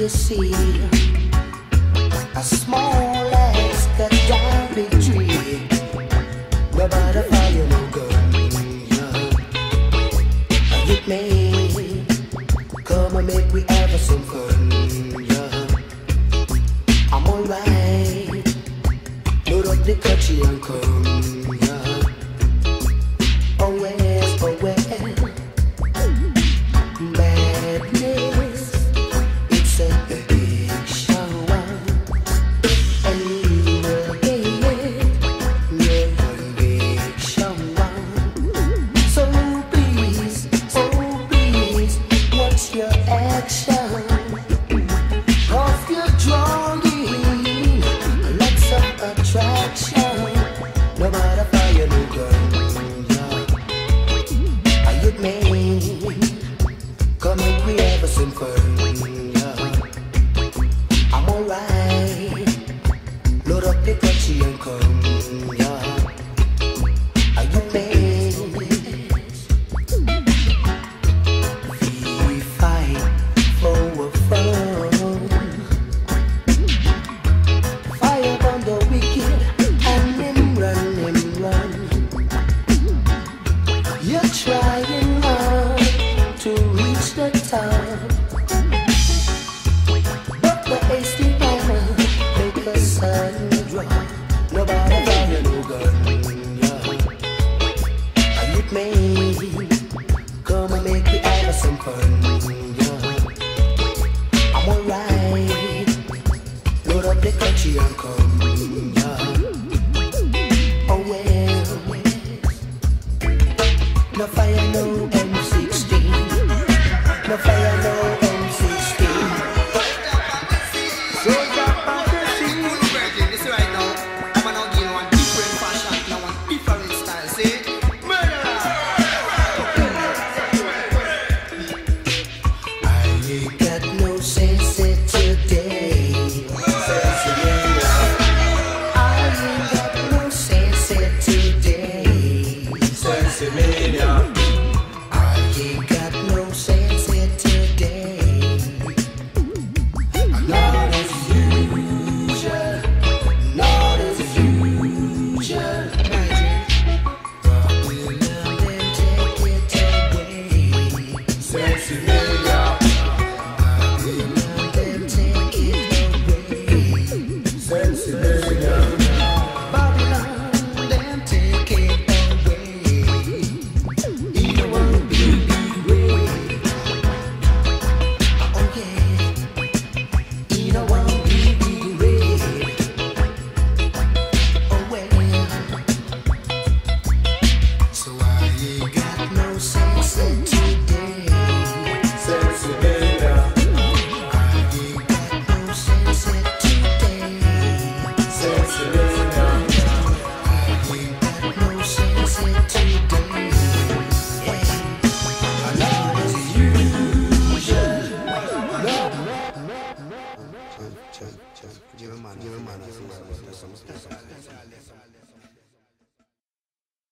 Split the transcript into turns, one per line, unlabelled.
you see a small as the dolly tree. The butterfly you know girl. Hit me. Uh, come and make we ever some fun. Yeah. I'm alright. No up the country and come. she ain't cold. me. Come and make me have some fun. Yeah. I'm alright. Load up the country and come. Yeah. Oh well. No fire, no.
You
got no
man, you're a man, I think, sometimes.